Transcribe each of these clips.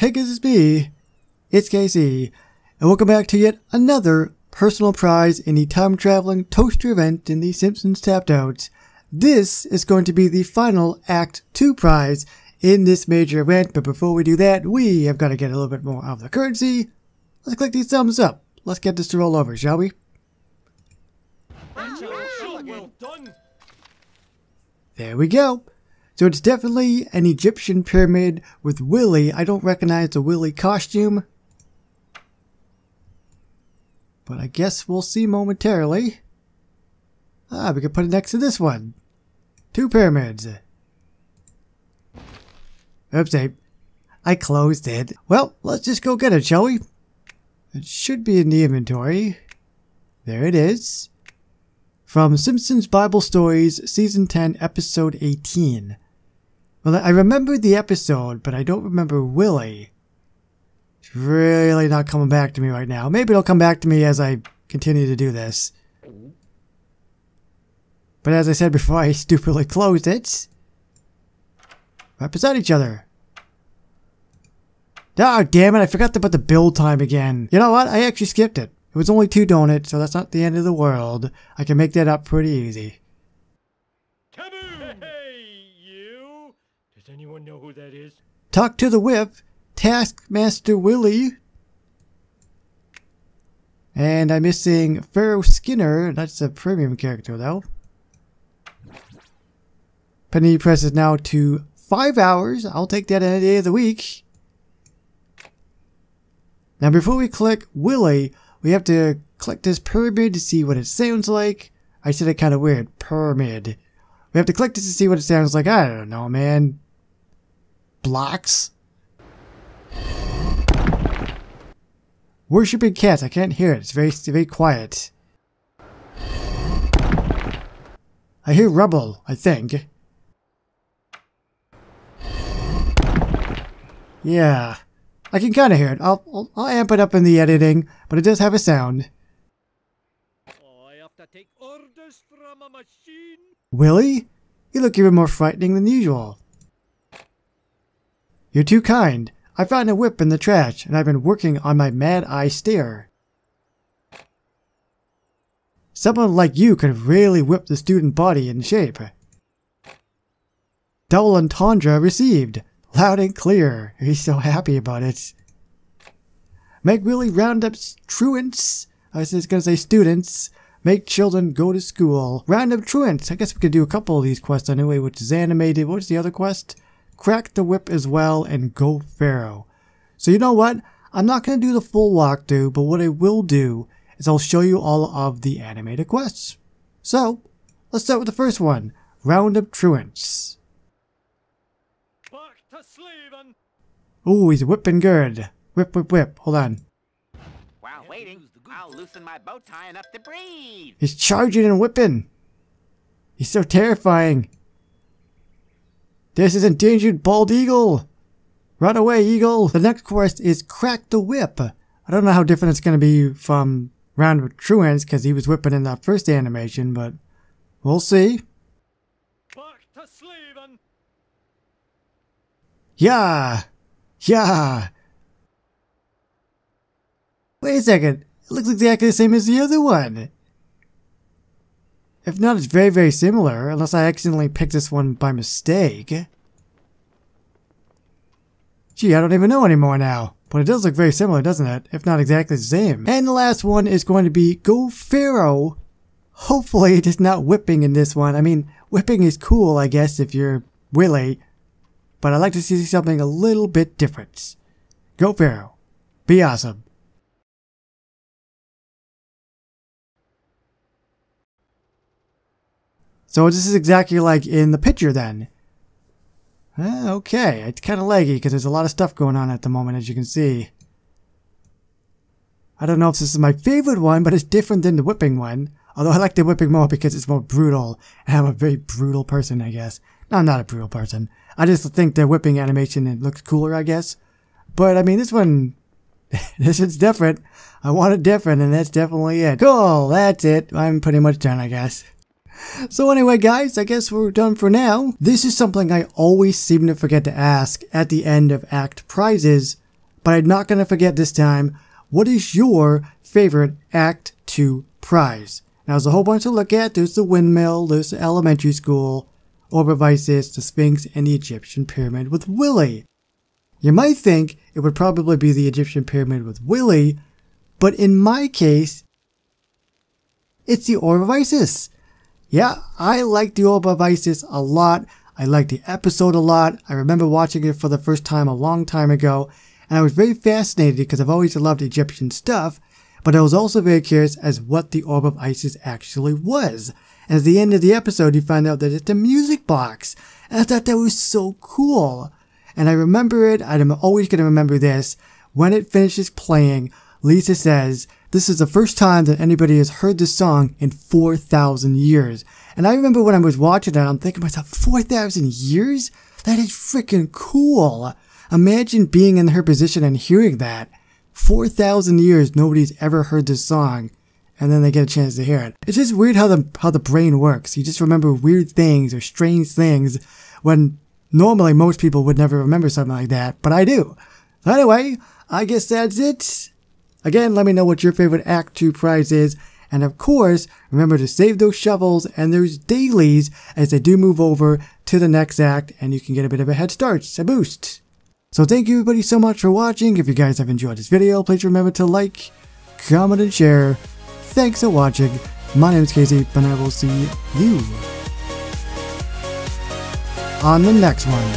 Hey guys, it's me. It's KC. And welcome back to yet another personal prize in the time traveling toaster event in the Simpsons Tapped Out. This is going to be the final Act 2 prize in this major event, but before we do that, we have got to get a little bit more of the currency. Let's click these thumbs up. Let's get this to roll over, shall we? Well done. There we go. So it's definitely an Egyptian pyramid with Willie. I don't recognize the Willie costume. But I guess we'll see momentarily. Ah, we can put it next to this one. Two pyramids. Oopsie. I closed it. Well, let's just go get it, shall we? It should be in the inventory. There it is. From Simpsons Bible Stories, Season 10, Episode 18. Well, I remember the episode, but I don't remember Willie. It's really not coming back to me right now. Maybe it'll come back to me as I continue to do this. But as I said before, I stupidly closed it. Right beside each other. Oh, damn it, I forgot to put the build time again. You know what? I actually skipped it. It was only two donuts, so that's not the end of the world. I can make that up pretty easy. Kaboom! Hey, you! Does know who that is? Talk to the whip, Taskmaster Willie. And I'm missing Pharaoh Skinner. That's a premium character, though. Penny presses now to five hours. I'll take that any day of the week. Now, before we click Willie, we have to click this pyramid to see what it sounds like. I said it kind of weird. Pyramid. We have to click this to see what it sounds like. I don't know, man. Blocks? Worshipping cat, I can't hear it. It's very, very quiet. I hear rubble, I think. Yeah. I can kind of hear it. I'll, I'll, I'll amp it up in the editing, but it does have a sound. Willie? You look even more frightening than usual. You're too kind. I found a whip in the trash, and I've been working on my mad eye stare. Someone like you could really whip the student body in shape. Double entendre received. Loud and clear. He's so happy about it. Make Willie round up truants. I was just gonna say students. Make children go to school. Round up truants. I guess we could do a couple of these quests anyway, which is animated. What's the other quest? Crack the whip as well and go Pharaoh. So you know what? I'm not gonna do the full walkthrough, but what I will do is I'll show you all of the animated quests. So, let's start with the first one. Round up truants. Back to slaving. Ooh, he's whipping good. Whip, whip, whip. Hold on. While waiting, I'll loosen my bow tie enough to breathe. He's charging and whipping. He's so terrifying. This is endangered bald eagle. Run away, eagle. The next quest is crack the whip. I don't know how different it's going to be from Round of Truants because he was whipping in that first animation, but we'll see. Back to slaving. Yeah. Yeah. Wait a second. It looks exactly the same as the other one. If not, it's very, very similar, unless I accidentally picked this one by mistake. Gee, I don't even know anymore now. But it does look very similar, doesn't it? If not exactly the same. And the last one is going to be Go Pharaoh. Hopefully it is not whipping in this one. I mean, whipping is cool, I guess, if you're Willie. But I'd like to see something a little bit different. Go Pharaoh. Be awesome. So this is exactly like in the picture then. Uh, okay, it's kind of laggy because there's a lot of stuff going on at the moment as you can see. I don't know if this is my favorite one, but it's different than the whipping one. Although I like the whipping more because it's more brutal. And I'm a very brutal person, I guess. No, I'm not a brutal person. I just think the whipping animation it looks cooler, I guess. But I mean, this one, this is different. I want it different, and that's definitely it. Cool, that's it. I'm pretty much done, I guess. So anyway guys, I guess we're done for now. This is something I always seem to forget to ask at the end of act prizes. but I'm not going to forget this time. What is your favorite Act 2 prize? Now, there's a whole bunch to look at. There's the windmill, there's the elementary school, Orb of Isis, the Sphinx, and the Egyptian pyramid with Willie. You might think it would probably be the Egyptian pyramid with Willie, but in my case, it's the Orb of Isis. Yeah, I like the Orb of Isis a lot. I like the episode a lot. I remember watching it for the first time a long time ago, and I was very fascinated because I've always loved Egyptian stuff, but I was also very curious as what the Orb of Isis actually was. And at the end of the episode, you find out that it's a music box. And I thought that was so cool. And I remember it, I'm always going to remember this. When it finishes playing, Lisa says, This is the first time that anybody has heard this song in 4,000 years. And I remember when I was watching that, I'm thinking to myself, 4,000 years? That is freaking cool. Imagine being in her position and hearing that. 4,000 years nobody's ever heard this song and then they get a chance to hear it. It's just weird how the how the brain works. You just remember weird things or strange things when normally most people would never remember something like that, but I do. Anyway, I guess that's it. Again, let me know what your favorite Act 2 prize is. And of course, remember to save those shovels and those dailies as they do move over to the next act and you can get a bit of a head start, a boost. So thank you everybody so much for watching. If you guys have enjoyed this video, please remember to like, comment, and share. Thanks for watching. My name is KC, and I will see you on the next one.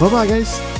Bye bye, guys.